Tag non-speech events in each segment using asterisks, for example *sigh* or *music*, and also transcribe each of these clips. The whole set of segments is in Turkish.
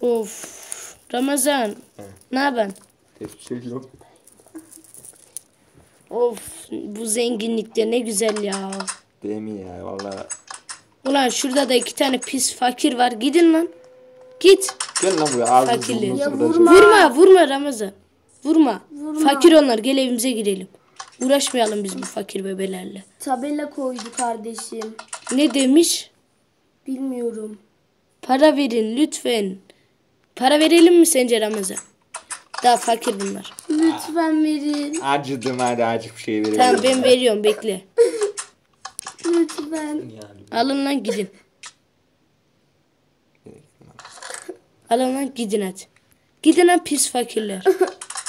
Of. Ramazan. Ne yapıyorsun? Hiçbir şey yok. Of bu zenginlikte ne güzel ya. Değil mi ya valla. Ulan şurada da iki tane pis fakir var. Gidin lan. Git. Gel lan buraya ağzını Ya sıkıda vurma. Vurma vurma Ramazan. Vurma. Fakir onlar gel evimize girelim. Uğraşmayalım biz bu fakir bebelerle. Tabela koydu kardeşim. Ne demiş? Bilmiyorum. Para verin lütfen. Para verelim mi sence Ramazan? Daha fakir bunlar. Lütfen verin. Acıdım hadi acık bir şey verelim. Tamam ben veriyorum bekle. Lütfen. Alın lan gidin. Alın lan gidin hadi. Gidin lan pis fakirler.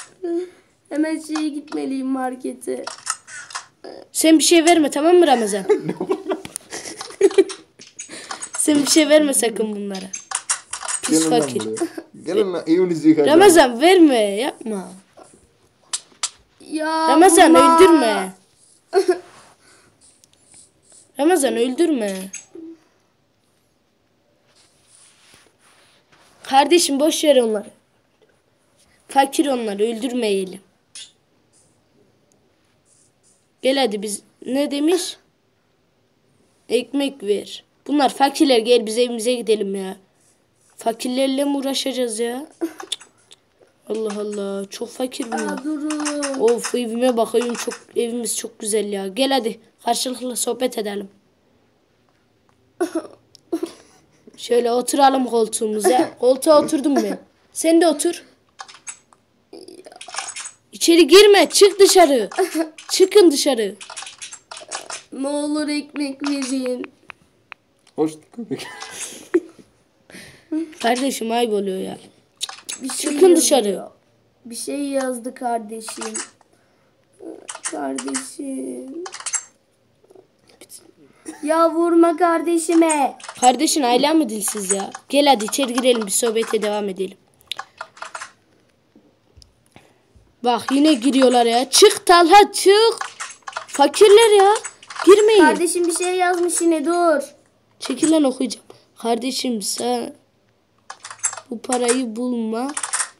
*laughs* Hemen şeye gitmeliyim markete. Sen bir şey verme tamam mı Ramazan? *laughs* Sen bir şey verme sakın bunlara. Pis Gelin lan fakir. buraya. Gelin lan evinizi yıkayacağım. Ramazan verme yapma. Ya Ramazan vurma. öldürme. *laughs* Ramazan öldürme. Kardeşim boş ver onları. Fakir onlar öldürmeyelim. Gel hadi biz ne demiş? Ekmek ver. Bunlar fakirler gel biz evimize gidelim ya. Fakirlerle mi uğraşacağız ya? Allah Allah çok fakir bunlar. Aa, durun. Of evime bakayım çok evimiz çok güzel ya. Gel hadi karşılıklı sohbet edelim. Şöyle oturalım koltuğumuza. Koltuğa oturdum ben. Sen de otur. İçeri girme. Çık dışarı. Çıkın dışarı. Ne olur ekmek verin. Hoş. Kardeşim ayıp oluyor ya. Bir şey Çıkın yazıyor. dışarı. Bir şey yazdı kardeşim. Kardeşim. Ya vurma kardeşime. Kardeşin ailen mi dilsiz ya? Gel hadi içeri girelim bir sohbete devam edelim. Bak yine giriyorlar ya. Çık Talha çık. Fakirler ya. Girmeyin. Kardeşim bir şey yazmış yine dur. Çekil lan okuyacağım. Kardeşim sen bu parayı bulma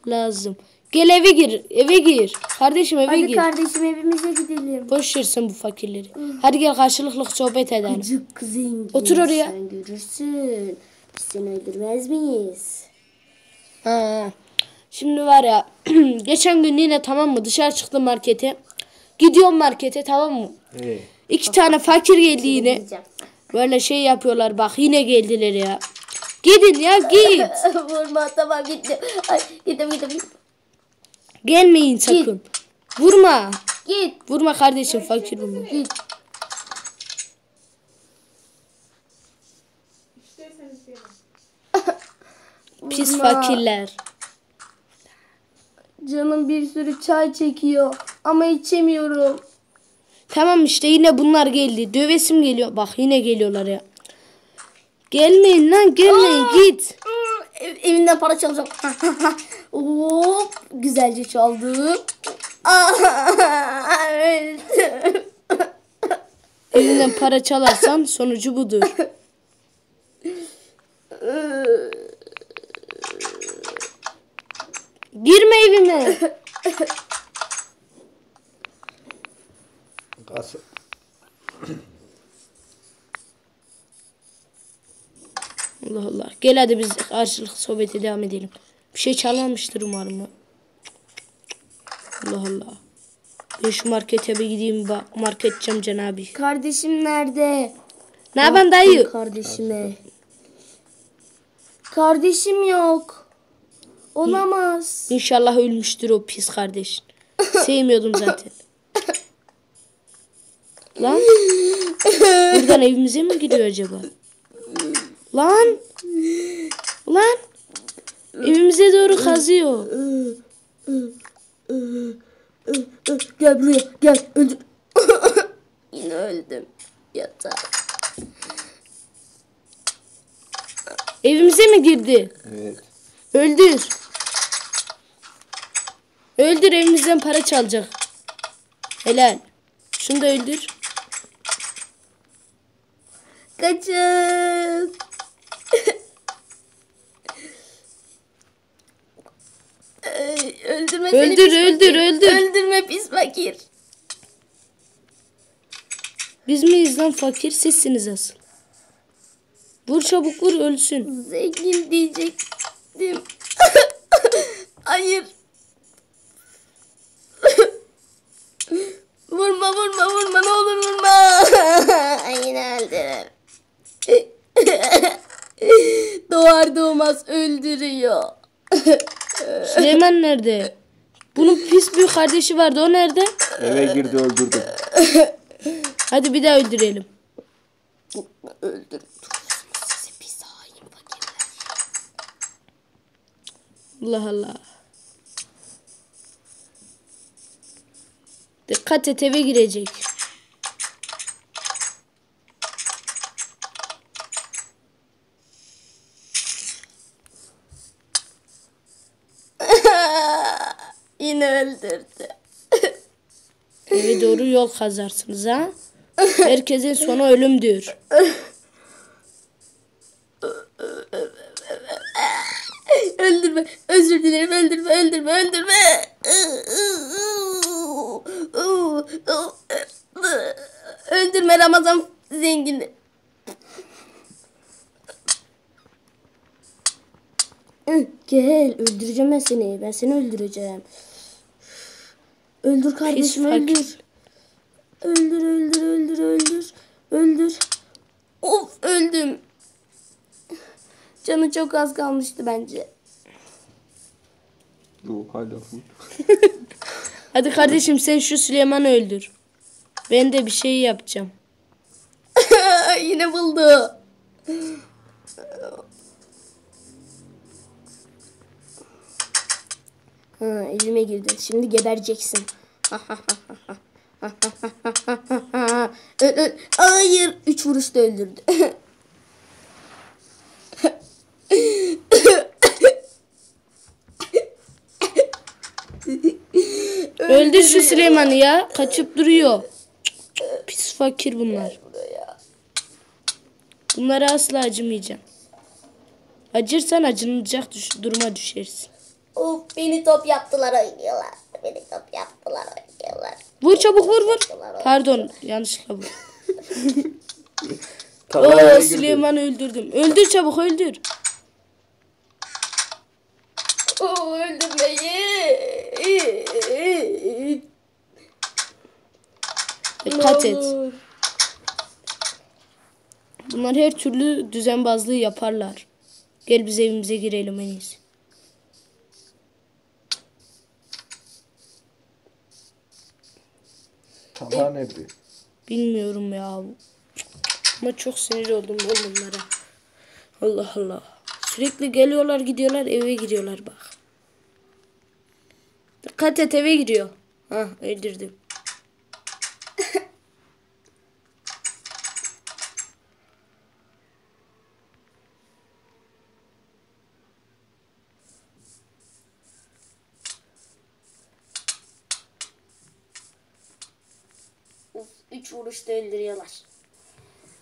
lazım. Gel eve gir. Eve gir. Kardeşim eve Hadi gir. kardeşim evimize gidelim. Boş ver sen bu fakirleri. Hadi gel karşılıklı sohbet edelim. Cık zengin. Otur oraya. Sen görürsün. Biz seni öldürmez miyiz? Ha. Şimdi var ya *clears throat* geçen gün yine tamam mı dışarı çıktım markete. Gidiyorum markete tamam mı? Hey. İki tane fakir geldi yine. Böyle şey yapıyorlar bak yine geldiler ya. Gidin ya git. *laughs* Vurma tamam gittim. Ay, gittim gittim. Gelmeyin sakın. Vurma. Git. Vurma kardeşim fakir bunlar. Git. *laughs* Pis Vurma. fakirler. Canım bir sürü çay çekiyor. Ama içemiyorum. Tamam işte yine bunlar geldi. Dövesim geliyor. Bak yine geliyorlar ya. Gelmeyin lan gelmeyin git. Hmm, ev- evinden para çalacağım. *laughs* Hop, güzelce çaldım. *laughs* Ah, öldüm. Elinden para çalarsan sonucu budur. Girme evime. Kas. Allah Allah. Gel hadi biz karşılıklı sohbete devam edelim. Bir şey çalmamıştır umarım. Allah Allah. Ben şu markete bir gideyim bak. Marketçam Cenab-ı. Kardeşim nerede? Ne yapan dayı? Kardeşime. Kardeşim yok. Olamaz. İnşallah ölmüştür o pis kardeş. Sevmiyordum zaten. Lan. Buradan evimize mi gidiyor acaba? Lan. Lan. Evimize doğru kazıyor. Gel buraya gel öldür. *laughs* Yine öldüm. Yatak. Evimize mi girdi? Evet. Öldür. Öldür evimizden para çalacak. Helal. Şunu da öldür. Kaçın. Öldürme seni Öldür, pis öldür, fakir. öldür. Öldürme pis fakir. Biz miyiz lan fakir? Sizsiniz asıl. Vur çabuk vur ölsün. Zengin diyecektim. *laughs* Hayır. *laughs* vurma vurma vurma ne olur vurma. *laughs* Yine öldürür. Doğar doğmaz öldürüyor. Süleyman nerede? Bunun pis bir kardeşi vardı. O nerede? Eve girdi öldürdü. Hadi bir daha öldürelim. Öldür. Allah Allah. Dikkat et eve girecek. Yine öldürdü. Eve doğru yol kazarsınız ha. Herkesin sonu ölümdür. Öldürme. Özür dilerim. Öldürme. Öldürme. Öldürme. Öldürme Ramazan zengini. Gel öldüreceğim ben seni. Ben seni öldüreceğim. Öldür kardeşim fakir. öldür. Öldür öldür öldür öldür. Öldür. Of öldüm. Canı çok az kalmıştı bence. Dur hala. *laughs* Hadi kardeşim sen şu Süleyman'ı öldür. Ben de bir şey yapacağım. *laughs* Yine buldu. Ha, elime girdi. Şimdi gebereceksin. Hayır. Üç vuruşta öldürdü. *laughs* Öldür şu Süleyman'ı ya. Kaçıp duruyor. Pis fakir bunlar. Bunlara asla acımayacağım. Acırsan acınacak düş- duruma düşersin. Of beni top yaptılar oynuyorlar. Beni top yaptılar oynuyorlar. Vur çabuk vur vur. Pardon yanlışlıkla vur. *laughs* Oo. Süleyman'ı öldürdüm. Öldür çabuk öldür. Oo öldürmeyi. Dikkat et. Bunlar her türlü düzenbazlığı yaparlar. Gel biz evimize girelim en iyisi. Tamam nerede? Bilmiyorum ya. Ama çok sinir oldum ben bunlara. Allah Allah. Sürekli geliyorlar gidiyorlar eve giriyorlar bak. Dikkat et eve giriyor. Ha öldürdüm. Of, vuruşta öldürüyorlar.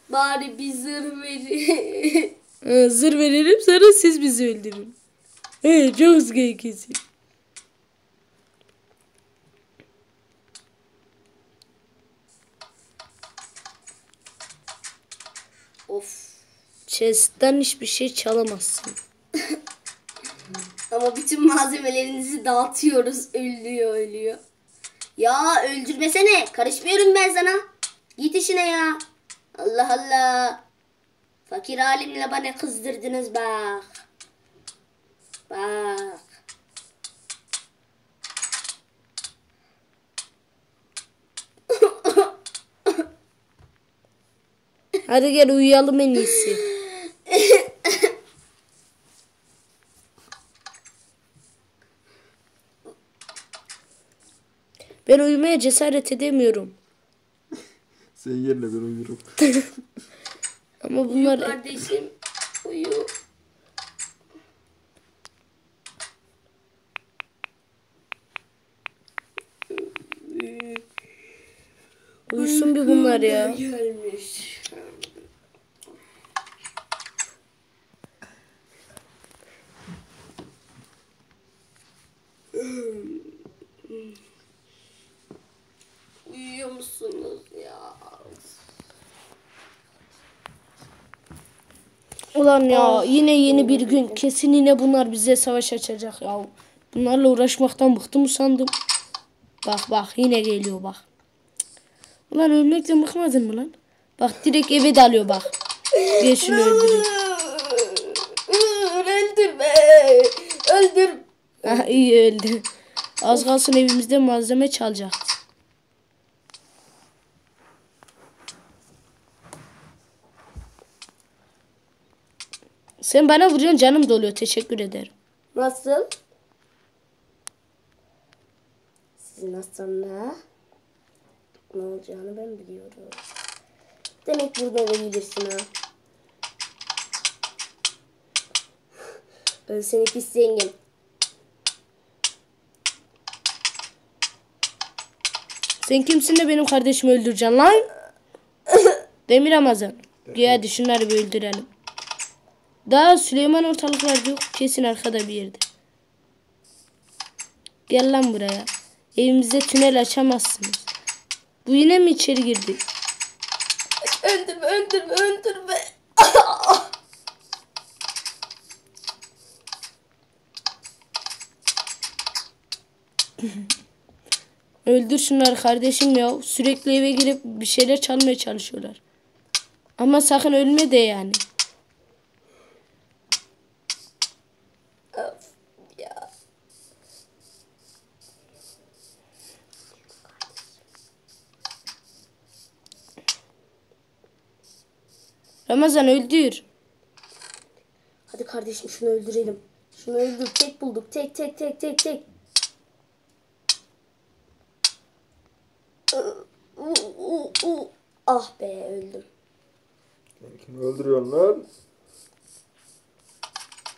Bari bir zırh verin. Ha, *laughs* zır veririm sonra siz bizi öldürün. He çok hızlı kesin. of. Chest'ten hiçbir şey çalamazsın. *laughs* Ama bütün malzemelerinizi dağıtıyoruz. Ölüyor ölüyor. Ya öldürmesene. Karışmıyorum ben sana. Git işine ya. Allah Allah. Fakir halimle bana kızdırdınız bak. Bak. Hadi gel uyuyalım en iyisi. Ben uyumaya cesaret edemiyorum. Sen yerine ben uyurum. *laughs* Ama bunlar Kardeşim uyu. uyusun bir bunlar ya. Gelmiş. Ulan ya yine yeni bir gün. Kesin yine bunlar bize savaş açacak ya. Bunlarla uğraşmaktan bıktım usandım. Bak bak yine geliyor bak. Ulan ölmekten bıkmadın mı lan? Bak direkt eve dalıyor bak. Gel şunu öldüreyim. Öldürme. Öldür. Ha, iyi öldü. Az kalsın evimizde malzeme çalacaktı. Sen bana vuruyorsun canım doluyor. Teşekkür ederim. Nasıl? Sizin sonra ne olacağını ben biliyorum. Demek burada olabilirsin ha. Ben seni pis zengin. Sen kimsin de benim kardeşimi öldüreceksin lan? *laughs* Demir Ramazan. Gel şunları bir öldürelim. Daha Süleyman ortalıklarda yok. Kesin arkada bir yerde. Gel lan buraya. Evimizde tünel açamazsınız. Bu yine mi içeri girdi? Öldürme, öldürme, öldürme. *laughs* Öldür şunları kardeşim ya. Sürekli eve girip bir şeyler çalmaya çalışıyorlar. Ama sakın ölme de yani. Of ya. Ramazan öldür. Hadi kardeşim şunu öldürelim. Şunu öldür. Tek bulduk. Tek tek tek tek tek. U, u, u. Ah be öldüm. Kimi öldürüyorsun lan?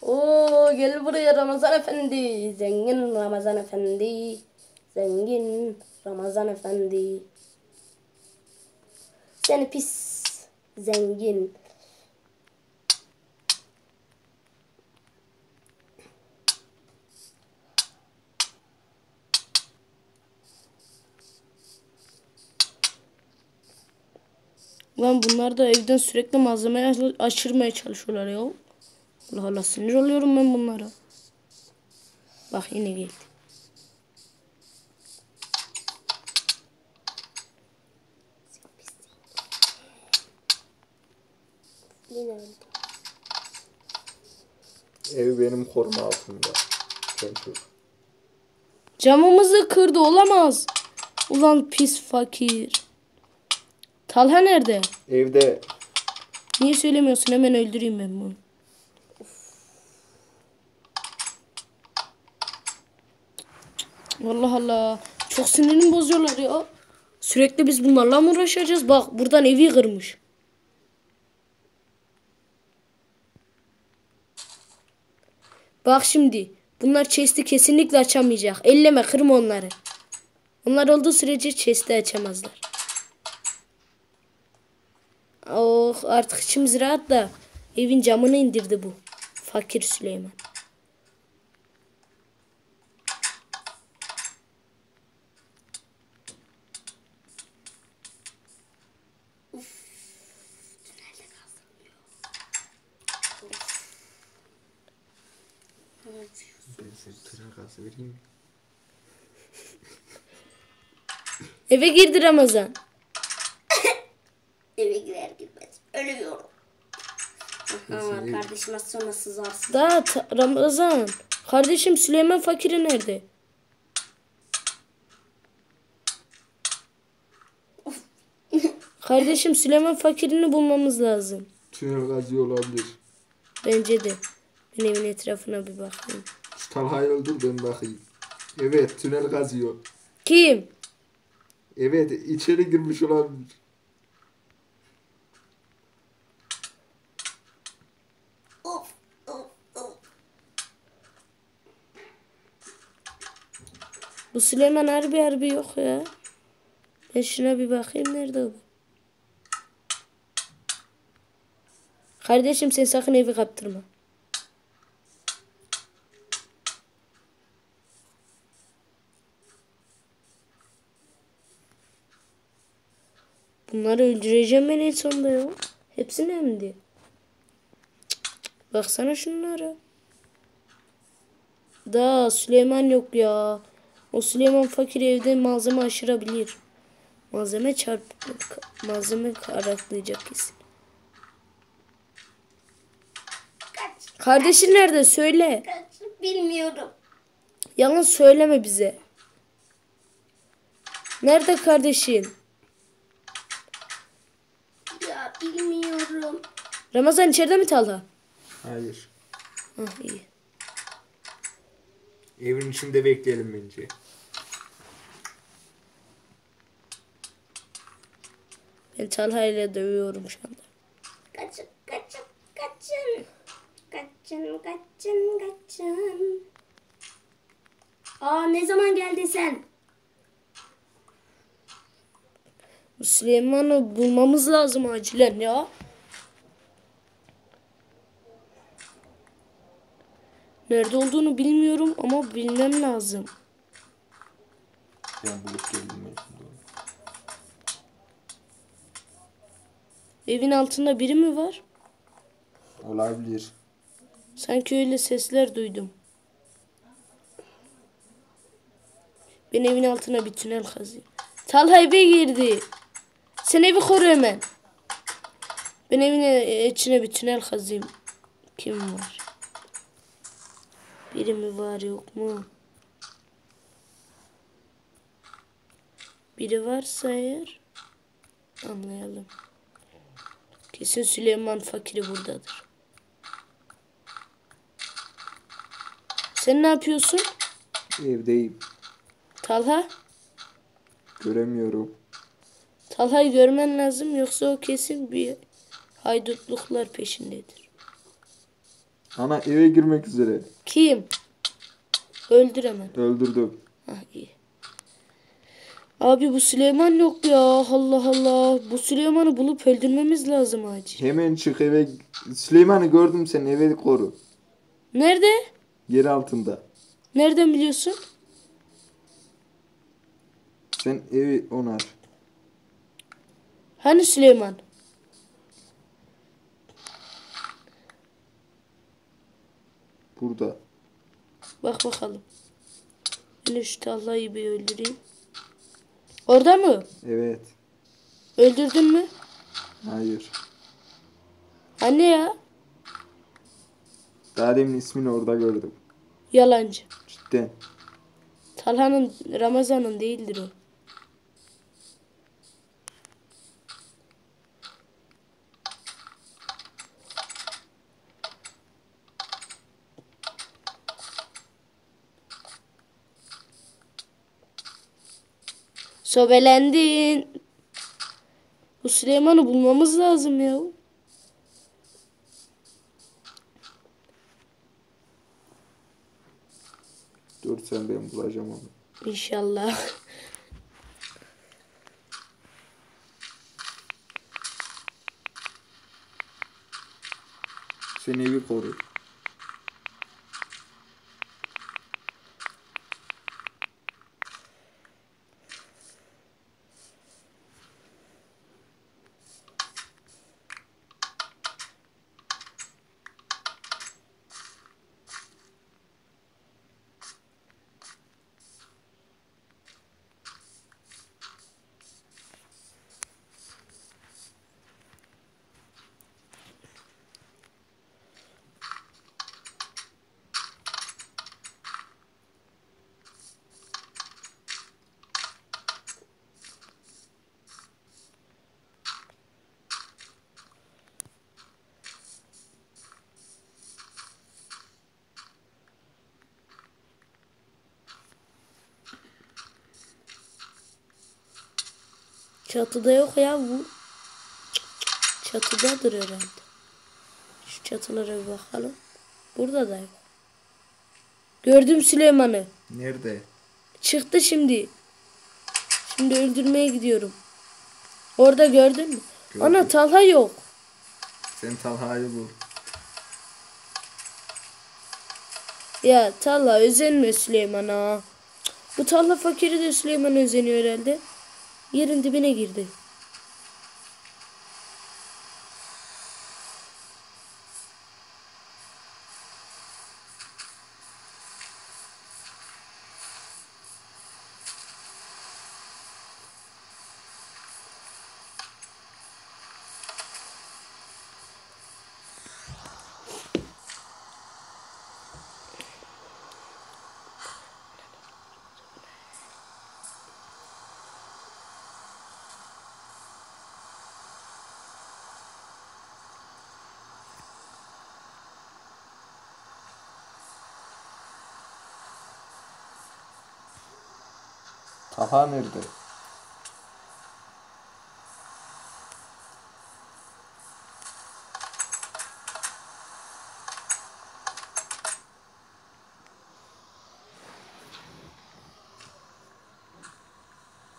Oo gel buraya Ramazan Efendi. Zengin Ramazan Efendi. Zengin Ramazan Efendi. Seni pis zengin. Lan bunlar da evden sürekli malzeme aş- aşırmaya çalışıyorlar ya. Allah Allah sinir oluyorum ben bunlara. Bak yine geldi. Yine. Ev benim koruma altında. Çok. Camımızı kırdı olamaz. Ulan pis fakir. Talha nerede? Evde Niye söylemiyorsun hemen öldüreyim ben bunu. Allah Allah. Çok sinirimi bozuyorlar ya. Sürekli biz bunlarla mı uğraşacağız? Bak buradan evi kırmış. Bak şimdi. Bunlar chest'i kesinlikle açamayacak. Elleme kırma onları. Onlar olduğu sürece chest'i açamazlar. Oh artık içimiz rahat da evin camını indirdi bu. Fakir Süleyman. ben size vereyim. *laughs* Eve girdi Ramazan. *coughs* Eve girer girmez. Ölüyorum. Aha, Neyse. kardeşim az sonra sızarsın. Daha Ramazan. Kardeşim Süleyman Fakiri nerede? *laughs* Kardeşim Süleyman Fakir'ini bulmamız lazım. Tünel gazı olabilir. Bence de. Ben evin etrafına bir bakayım. Şu Talha'yı öldür ben bakayım. Evet tünel kazıyor. Kim? Evet içeri girmiş of. Bu Süleyman harbi harbi yok ya. Ben şuna bir bakayım nerede o? Kardeşim sen sakın evi kaptırma. Bunları öldüreceğim ben en sonunda ya. Hepsini hem de. Baksana şunlara. Da Süleyman yok ya. O Süleyman fakir evde malzeme aşırabilir. Malzeme çarp malzeme karaklayacak kesin. Kaç. Kardeşin nerede? Söyle. Kaç. Bilmiyorum. Yalan söyleme bize. Nerede kardeşin? Ya bilmiyorum. Ramazan içeride mi Talha? Hayır. Ah iyi. Evin içinde bekleyelim bence. Ben Talha ile dövüyorum şu anda. Kaçın, kaçın, kaçın. Kaçın, kaçın, kaçın. Aa ne zaman geldin sen? Bu Süleyman'ı bulmamız lazım acilen ya. Nerede olduğunu bilmiyorum ama bilmem lazım. Ben bulup geldim. Evin altında biri mi var? Olabilir. Sanki öyle sesler duydum. Ben evin altına bir tünel kazayım. Talha eve girdi. Sen evi koru hemen. Ben evin e- içine bir tünel kazayım. Kim var? Biri mi var yok mu? Biri varsa eğer anlayalım. Kesin Süleyman fakiri buradadır. Sen ne yapıyorsun? Evdeyim. Talha? Göremiyorum. Talha'yı görmen lazım yoksa o kesin bir haydutluklar peşindedir. Ana eve girmek üzere. Kim? Öldür hemen. Öldürdüm. Hah iyi. Abi bu Süleyman yok ya. Allah Allah. Bu Süleyman'ı bulup öldürmemiz lazım acil. Hemen çık eve. Süleyman'ı gördüm sen eve koru. Nerede? Yer altında. Nereden biliyorsun? Sen evi onar. Hani Süleyman? Burada. Bak bakalım. Ben şu Talha'yı bir öldüreyim. Orada mı? Evet. Öldürdün mü? Hayır. Anne ya. Daha demin ismini orada gördüm. Yalancı. Cidden. Talha'nın Ramazan'ın değildir o. Sobelendin. Bu Süleyman'ı bulmamız lazım ya. Dur sen ben bulacağım onu. İnşallah. Sen evi koru. Çatıda yok ya bu. Çatıdadır herhalde. Şu çatılara bir bakalım. Burada da yok. Gördüm Süleyman'ı. Nerede? Çıktı şimdi. Şimdi öldürmeye gidiyorum. Orada gördün mü? Gördüm. Ana Talha yok. Sen Talha'yı bul. Ya Talha özenme Süleyman'a. Bu Talha fakiri de Süleyman'a özeniyor herhalde. Yerin dibine girdi. Talha nerede?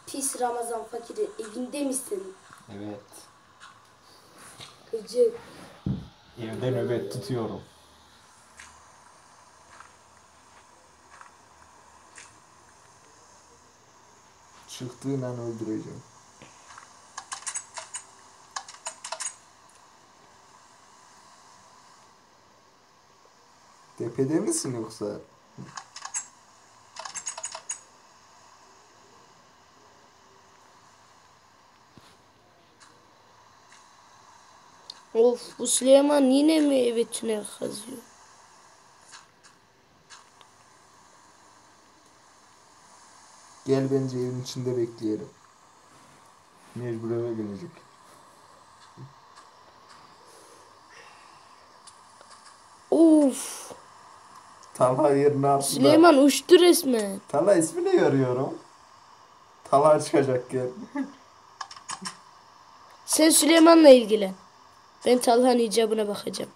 Pis Ramazan fakiri evinde misin? Evet. Gıcık. Evde nöbet tutuyorum. Çıktığın an öldüreceğim. Tepede misin yoksa? Of bu Süleyman yine mi eve tünel kazıyor? Gel bence evin içinde bekleyelim. Mecbur eve gelecek. Of Talha yerin altında. Süleyman uçtu resmen. Talha ismini görüyorum. Talha çıkacak gel. Sen Süleyman'la ilgilen. Ben Talha'nın icabına bakacağım.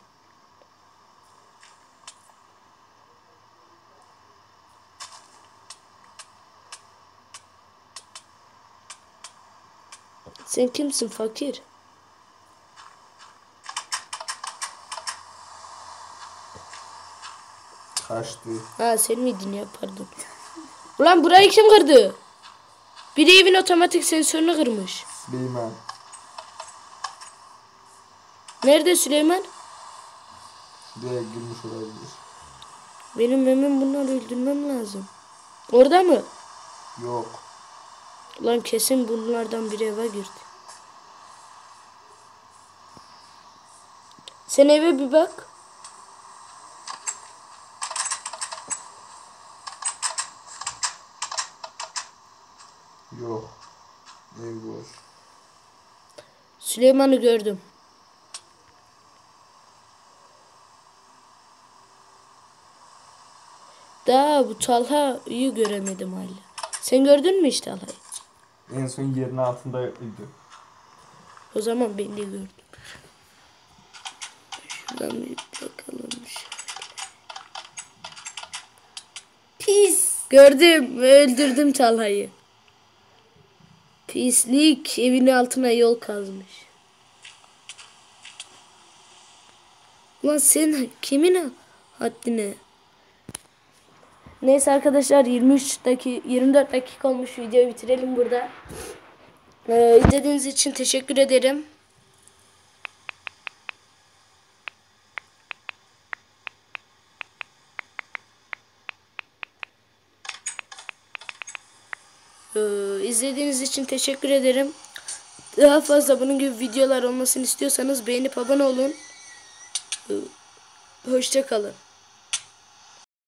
Sen kimsin fakir? Kaçtı. Ha sen miydin ya pardon. Ulan burayı kim kırdı? Biri evin otomatik sensörünü kırmış. Süleyman. Nerede Süleyman? Şuraya girmiş olabilir. Benim hemen bunları öldürmem lazım. Orada mı? Yok. Ulan kesin bunlardan biri eve girdi. Sen eve bir bak. Yok. Ev boş. Süleyman'ı gördüm. Daha bu Talha'yı göremedim hala. Sen gördün mü işte Talha'yı? En son yerin altındaydı. O zaman ben de gördüm. Şuradan bakalım. Pis. Gördüm öldürdüm Talha'yı. Pislik evin altına yol kazmış. Ulan sen kimin haddine? Neyse arkadaşlar 23 dakika 24 dakika olmuş videoyu bitirelim burada. Ee, izlediğiniz için teşekkür ederim. Ee, izlediğiniz için teşekkür ederim. Daha fazla bunun gibi videolar olmasını istiyorsanız beğenip abone olun. Ee, hoşça kalın.